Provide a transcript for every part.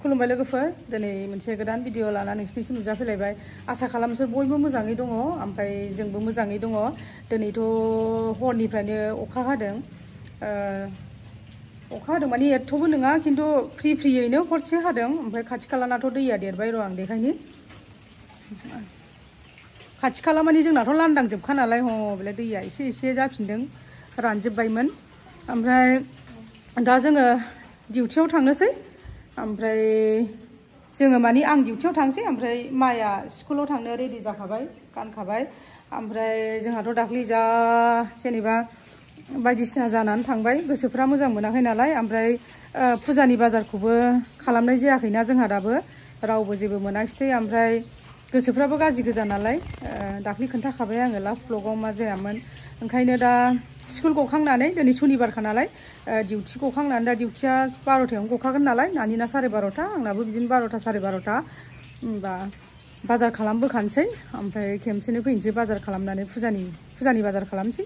खुलुमबाय लोगोफोर दिनै मोनसे गोदान भिडिअ लाना नोंसिनिसिम नुजाफैलायबाय आसा खालाम नोंसोर बयबो मोजाङै दङ ओमफ्राय जोंबो मोजाङै दङ दिनैथ' हरनिफ्रायनो अखा हादों अखा हादों माने एथ'बो नङा खिन्थु फ्रि फ्रियैनो हरसे हादों ओमफ्राय खाथि खालानाथ' दैया देरबाय र' आं देखायनि खाथि खाला माने जोंनाथ' लांदांजोबखा नालाय ह बेलाय दैया एसे एसे जाफिनदों रानजोब्बायमोन ओमफ्राय दा जोङो डिउटियाव थांनोसै ओमफ्राय जोङो माने आं डिउटियाव थांसै ओमफ्राय माया स्कुलाव थांनो रेडि जाखाबाय गानखाबाय ओमफ्राय जोंहाथ' दाख्लै जा जेनेबा बायदिसिना जानानै थांबाय गोसोफ्रा मोजां मोनाखै नालाय ओमफ्राय फुजानि बाजारखौबो खालामनाय जायाखैना जोंहा दाबो रावबो जेबो मोनाखिसै ओमफ्राय गोसोफ्राबो गाज्रि गोजा नालाय दाख्लै खोन्थाखाबाय आङो लास्ट ब्लगाव मा जायामोन ओंखायनो दा स्कुल गखांनानै दिनै सनिबारखा नालाय डिउटि गखांनानै दा डिउटिया बार'थायावनो गखागोन नालाय नानिना साराय बार'था आंनाबो बिदिनो बार'था साराय बार'था होमबा बाजार खालामबोखानोसै ओमफ्राय खेमसेनो फैनोसै बाजार खालामनानै फुजानि फुजानि बाजार खालामसै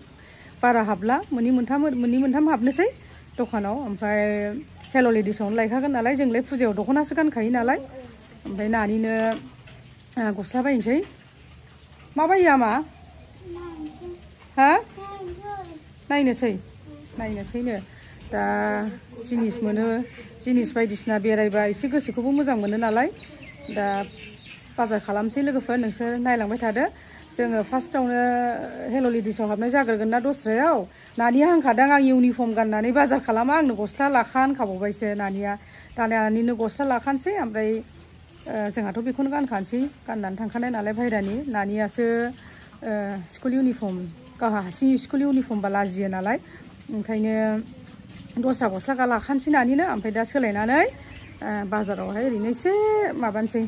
बारा हाबला मोननै मोनथाम मोननै मोनथाम हाबनोसै दखानाव ओमफ्राय हेल' लेडिसावनो लायखागोन नालाय जोंलाय फुजायाव दख'नासो गानखायो नालाय ओमफ्राय नानिनो गस्ला बायनोसै मा बायो आमा हा नायनोसै नायनोसैनो दा जिनिस मोनो जिनिस बायदिसिना बेरायबा एसे गोसोखौबो मोजां मोनो नालाय दा बाजार खालामसै लोगोफोर नोंसोर नायलांबाय थादो जोङो फार्स्टआवनो हेल' लेडिसाव हाबनाय जाग्रोगोन ना दस्रायाव नानिया होनखादों आं इउनिफर्म गाननानै बाजार खालामा आंनो गस्ला लाखा होनखाबावबायसो नानिया दा नानिनो गस्ला लाखानोसै ओमफ्राय जोंहाथ' बेखौनो गानखानोसै गाननानै थांखानाय नालाय बायह्रानि नानियासो स्कुल इउनिफर्म गावहा हारसिं स्कुल इउनिफर्मबा लाजियो नालाय। ओंखायनो दस्रा गस्ला लाखानोसै नानिनो, ओमफ्राय दा सोलायनानै बाजारावहाय ओरैनो एसे माबानोसै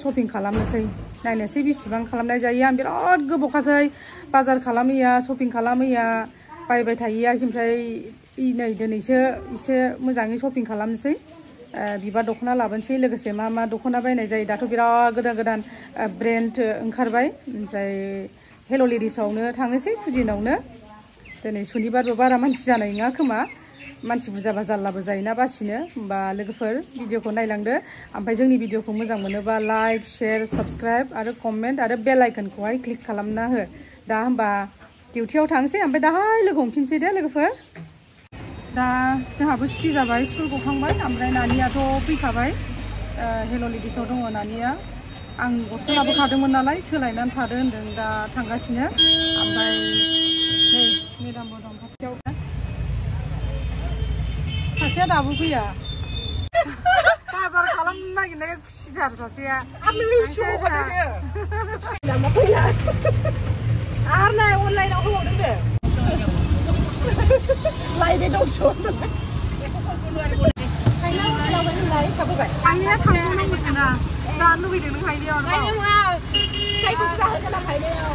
शपिं खालामनोसै। नायनोसै बेसिबां खालामनाय जायो। आं बिराद गोबावखासै बाज़ार खालामैया शपिं खालामैया बायबाय थायैया। ओमफ्राय नै दिनैसो एसे मोजाङै शपिं खालामनोसै। बिबार दख'ना लाबोनोसै। लोगोसे मा मा दख'ना बायनाय जायो। दाथ' बिराद गोदान गोदान ब्रेन्ड ओंखारबाय। ओमफ्राय हेल' लेडिसावनो थांनोसै फुजिनावनो दिनै सुनिबारबो बारा मानसि जानाय नङा खोमा मानसि बुरजाबा जारलाबो जायोना बासिनो होमबा लोगोफोर भिडिअखौ नायलांदो ओमफ्राय जोंनि भिडिअखौ मोजां मोनोबा लाइक शेयार साबस्क्राइब आरो कमेन्ट आरो बेल आइकनखौहाय क्लिक खालामना हो दा होमबा डिउटियाव थांसै ओमफ्राय दाहाय लोगो हमफिनसै दे लोगोफोर दा जोंहाबो सुथि जाबाय स्कुल गखांबाय ओमफ्राय नानियाथ' फैखाबाय हेल' लेडिसाव दङ नानिया आं गस्ला लाबोखादोंमोन नालाय सोलायनानै थादो होन्दों दा थांगासिनो ओमफ्राय नै मेदामबो दं खाथियाव सासेया दाबो फैया बाजार खालामनो नागिरनाय खुसिथार सासेया आरो नाय अनलाइनाव होबावदों दे लाइभे दंसो हायनाया थांबावनांगौसो ना जानो लुगैदों नों हायनायाव हायनायाव नङा फिसाइखौसो जाहोगोन आं हायनायाव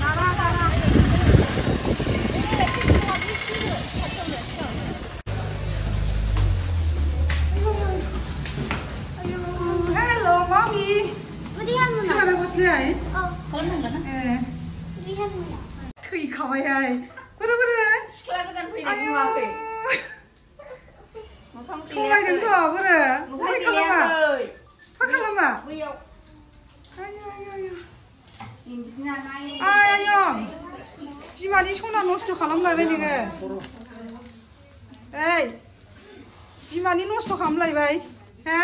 दारा दारा Hello, mommy. 우리 할머니. सोलाबाय गस्लायाय 어, ए 우리 할머니. थैखाबायहाय बोरो बोरो सिख्ला गोदान फैनाय नुवाखै मोखां समायदोंथ' बोरो मोखां मा खालामा देलायाखै मा खालामा बैयाव आयु आयु आयु दिन्थिना नाय आय आयं बिमानि सना नस्थ' खालामलायबाय नोङो ओइ बिमानि नस्थ' खालामलायबाय हा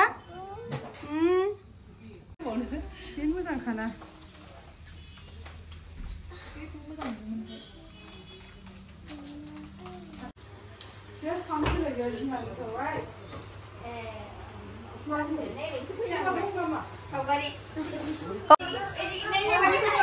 बे मोजांखाना Just come to the girl, right? Pabalik.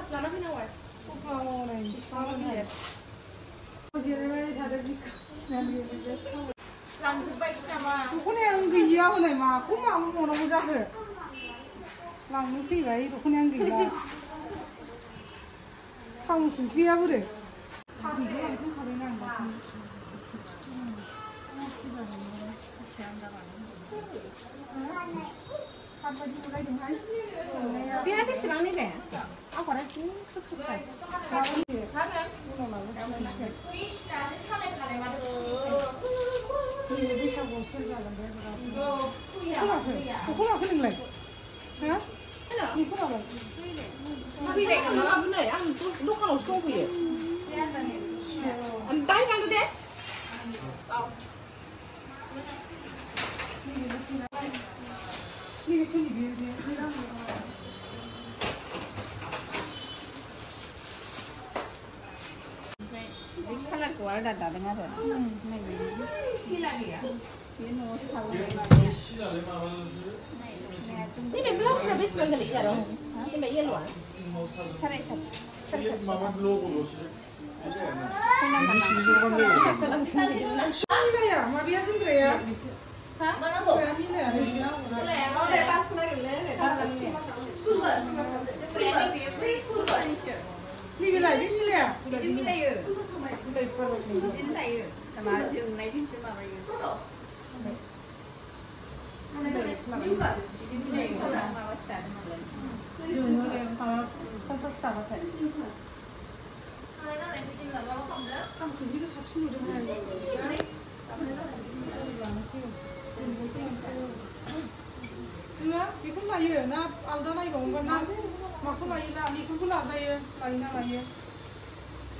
गाबोन कालसाराव थांनांगौ फिल्मनिफ्राय माहाय फट'स लाना あ、これ、ちょっとか。か。だ。কালার কো আর দাদা মা দাদা নাই শিলা দিয়া Ni blogs na bis bangali yaro. Ni me yelo. Sare. Sare sab. Mama logo lo se. Ni bilay, bis ni lea. Ni bilay. बेखौनो लायो ना आलदा नायबावोबा ना माखौ लायो ला बेखौबो लाजायो लायो ना लायो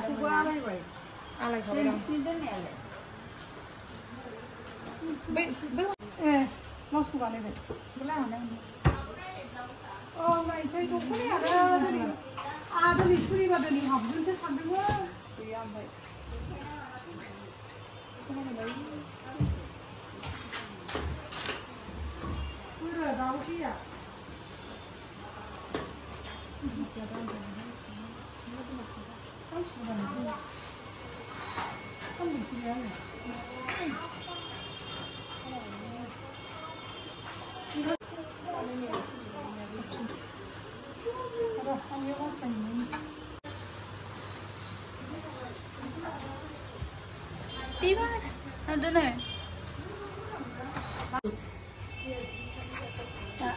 টুকু আলাই ভাই আলাই খাবো বে বে এ মস্কু বালে ভাই বলা না ও ভাই সেই টুকু নি আদা আদা আদা নিশুরি বাদনি হাবজুনছে সাবজুন ইয়াম ভাই তোমার ভাই পুরো দাউটিয়া Thank you. 30분 하면 한번 집에 하면 Tiba, ada nih. Tak.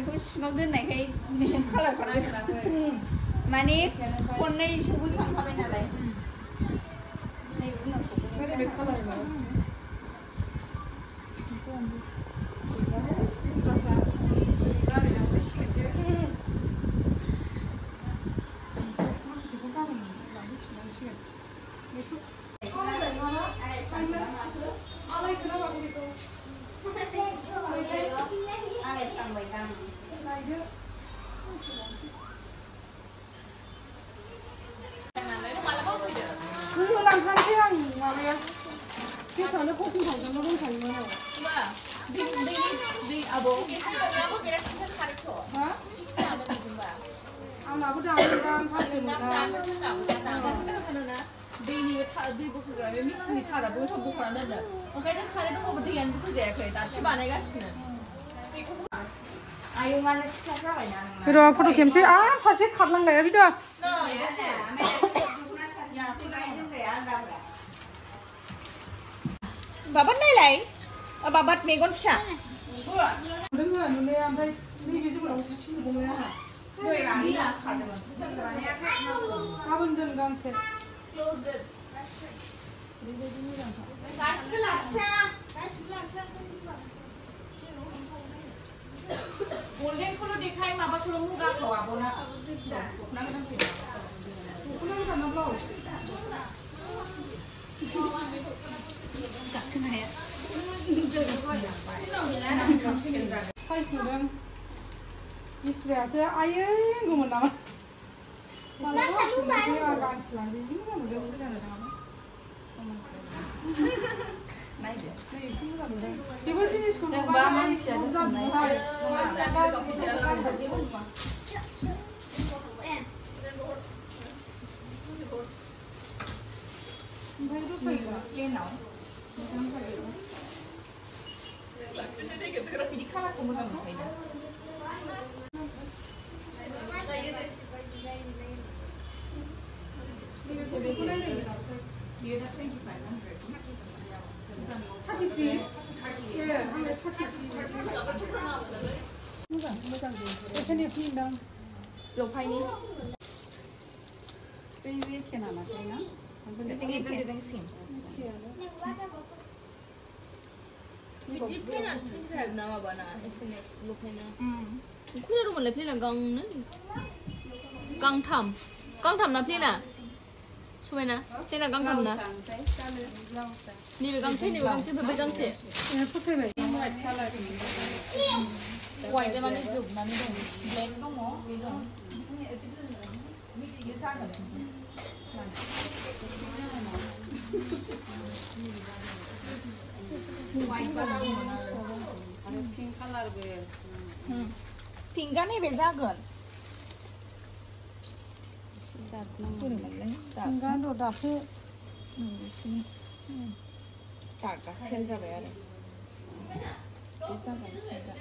बेखौ सिङाव दोननायखाय कालार खालामबाय माने खननै आं थांबाय दां गोहो लांखानोसै आं माबाया केसानो फर्टिन थावजेन्डल' दंखायोमोन आरो हा आंनाबो दामोदां थारजोंमोन दैनि दै बोखोग्रा बे मेसिननि थाराबो गोथाव बोखारनानै दोनदों ओंखायनो खारेन्ट दङबो दैयानो फैजायाखै दासो बानायगासिनो आयंआनो सिख्ला जाबायना नोंना र' फट' खेबसै आरो सासे खारलांलाया बिदा बाबा नायलाय बाबा मेगन फिसा 골덴 컬러니까 마바 초롱무가 거와 보나 나는 그 그런 사람 봐 없이 작나야 사이스도랑 이스라에서 아예 고문 나와 나 살로 봐요. 나 살로 봐요. जोंबा मानसिया गोसोमनाय ओमफ्राय दस्रा गैला प्लेनाव बिदि खालारखौ मोजां नुखायो बेखौ नायनायनो लाबोसै बियो दा twenty five hundred 철치지. 예, 한대 철치지. 무장, 무장 좀. 예전에 부인당 로파이니. 또 이렇게 남았잖아. 근데 이제 이제 생. Pilipinas Pilipinas nama ba na? Ethnic Filipina. Hmm. Kung ano man lang Pilipinas gang nan? Gang tam. Gang tam na Pilipinas. Thôi mày nè, thế là con cầm nè. Đi với con thích, đi với con thích, với con thích Quay cho bạn đi dùng mà mình. Dùng lên không mổ Mình thì dưới xa cả đấy Pink color về. Ừ. Pink cái này về da gần. र' दासो दागा सेल जाबाय आरो बे जागोन पिंकआ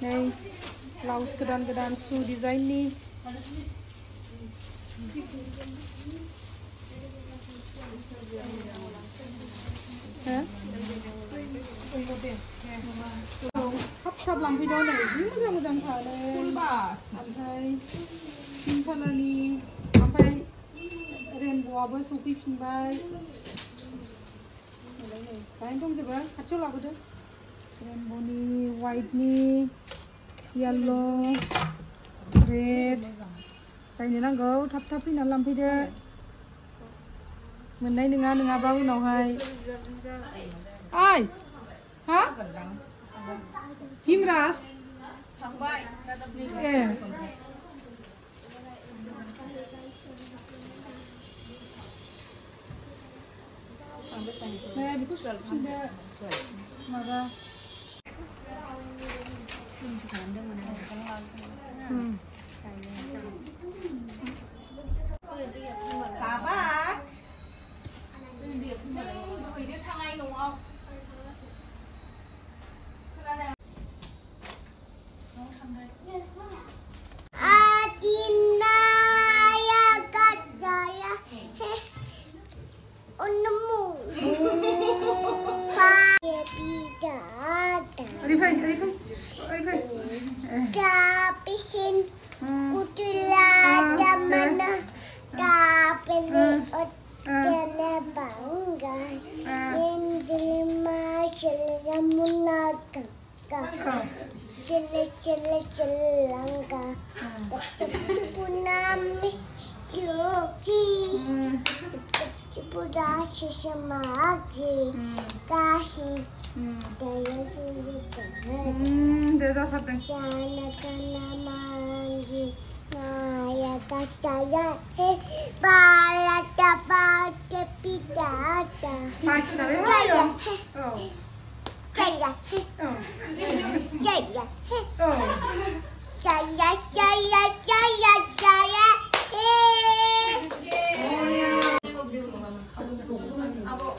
नै ब्लाउस गोदान गोदान सु डिजाइननि हो थाब थाब लांफैदो नै जि मोजां मोजां थानो बास ओमफ्राय पिंक कालारनि ओमफ्राय रेनब'आबो सफैफिनबाय नालाय नै बाहायनो दंजोबो खाथियाव लाबोदो रेनब'नि वाइटनि येल्ल' रेड जायनो नांगौ थाब थाब फैनानै लांफैदो मोननाय नङा नङाबा उनावहाय ओइ हा हिमराज थांबाय ए नै बेखौ सुफिनदो माबा उम। बाबा Hum, Pati, é tá vendo? Oh. Chaya. Oh. Chaya. Oh. Chaya, chaya, chaya.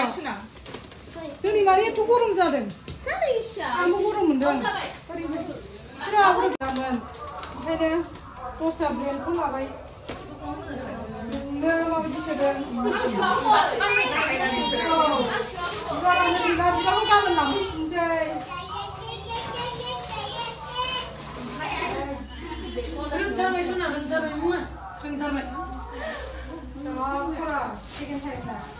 Ayşuna. Dönü mariye tu kurum zaten. Sen de işe. Ama kurumun dön. Sıra avru zaman. Hadi. Posta bugün kula bay. Ne mavi dişeden. Zaten bizler bir daha kalın lan. Çincey. 흔들매 순아 흔들매 뭐야 흔들매 자 그래 지금 살자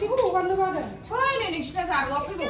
چی بود؟ اوغلو بادم تو اینه نیشنه زرواقی بود.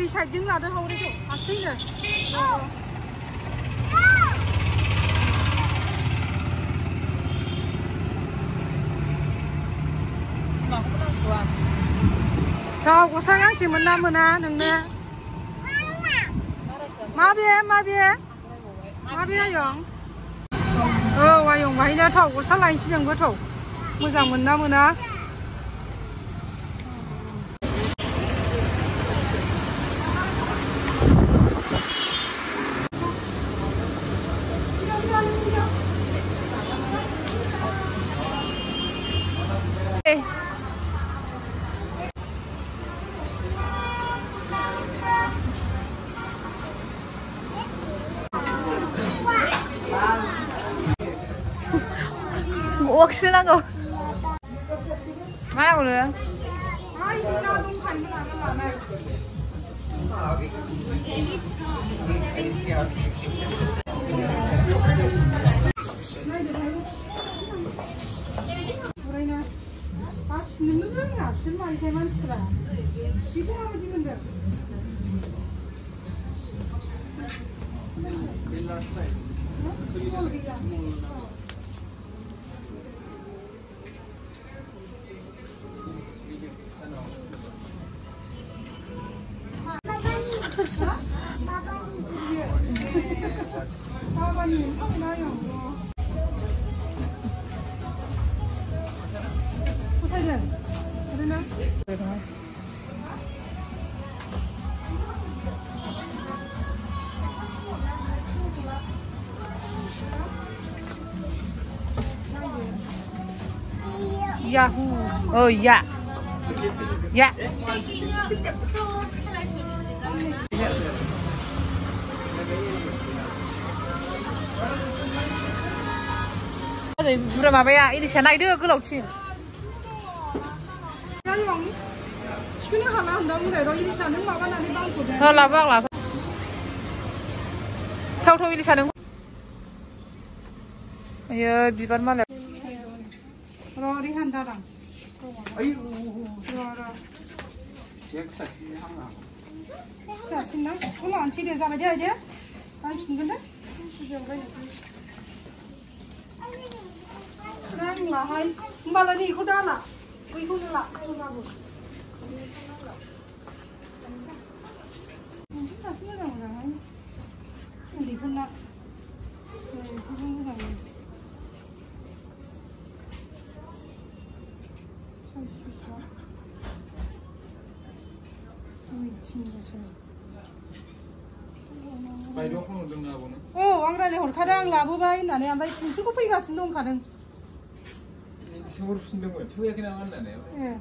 어디 사진 나도 하오리죠 아스티는 저 고상양씨 뭐나 뭐나 능네 마비에 마비에 마비에 영 어, 와용 와이냐 타고 살라인시는 거 타고 모 확신한 거. 말 그래. 아, 씻는 물이야. 아줌마 이게 많더라. 이거 하면 되면 돼. 일날 사이즈. 我猜的，真的？Yahoo，哦，呀，呀。 지금은 하나 한다고 그래. 이리 사는 마가 나니 방구대. 더 라박 라. 타우토 이리 사는. 예, 비반 말래. 러리 한다랑. 아이고. 러라. 자, 신나. 오늘 안 치대 잡아야 돼, 이 ngang mà hay mà là gì cũng đa là quý không là không ra rồi mình thích là sữa này là hay mình thì không nặng rồi không có rằng sao sao sao ui chín rồi बायद'आ फन हरदों ना आब'नो औ आं रायलायहरखादों आं लाबोबाय होननानै ओमफ्राय नोंसोरखौ फैगासिनो दंखादों 세월호 거야. 태우야 그냥 만나네요. 예. 예.